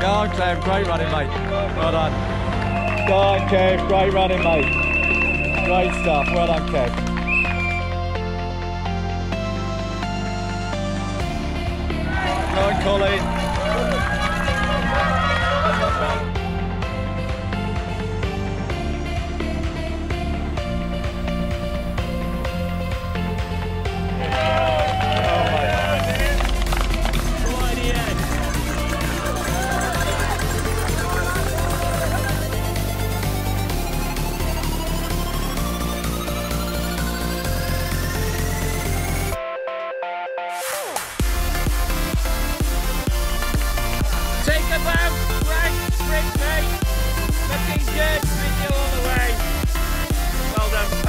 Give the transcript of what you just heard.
Go on, Kev. Great running, mate. Well done. Go on, Kev. Great running, mate. Great stuff. Well done, Kev. Go on, Colin. Mate. Looking good, with you all the way. Well done.